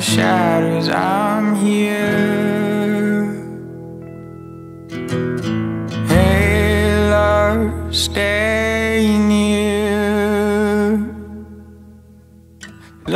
shadows, I'm here. Hey, love, stay near. It's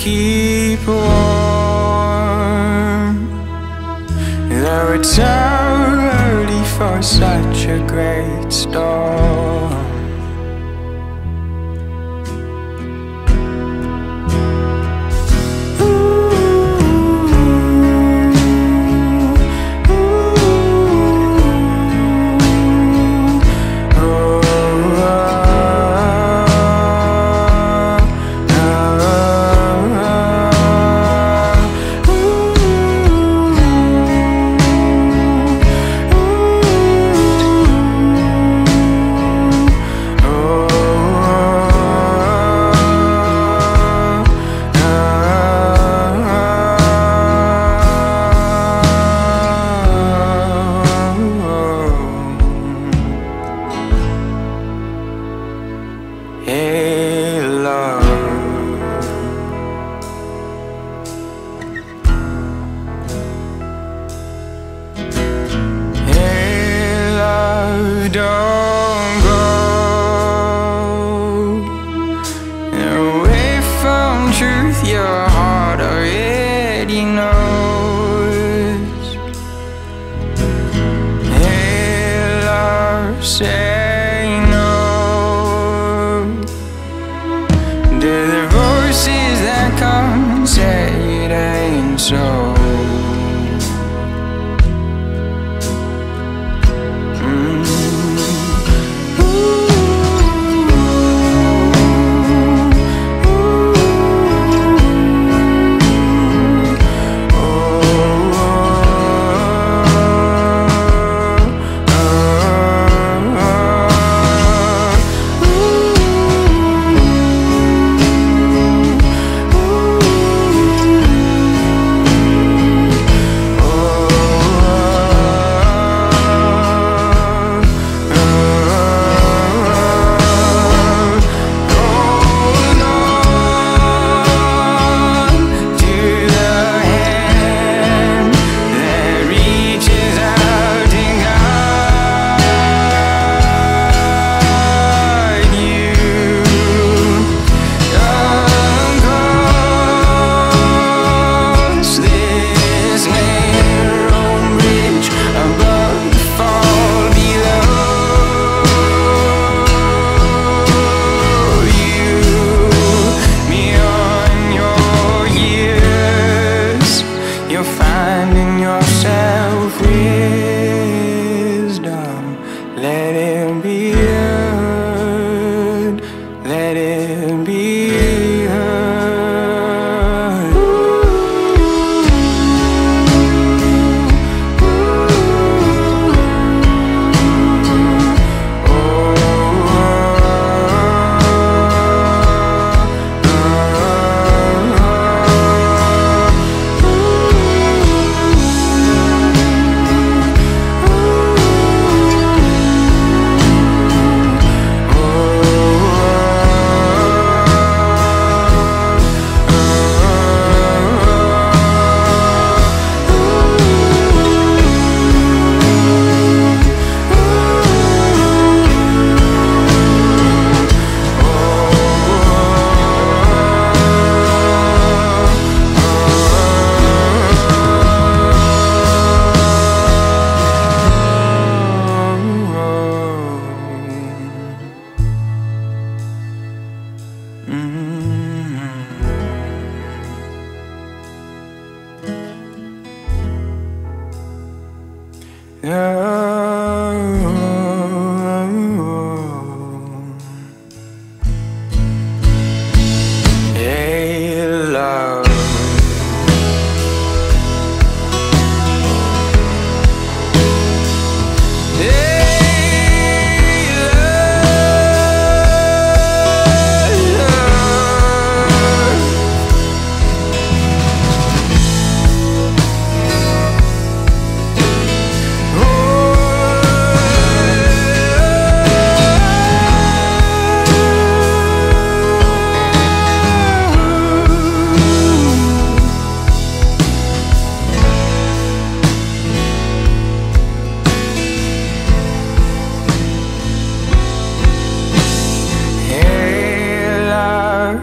keep warm. Though it's early for such a great storm. Truth. Your heart already knows. Let him be.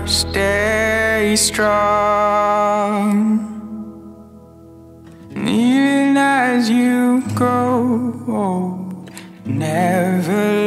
Stay strong. Even as you go, never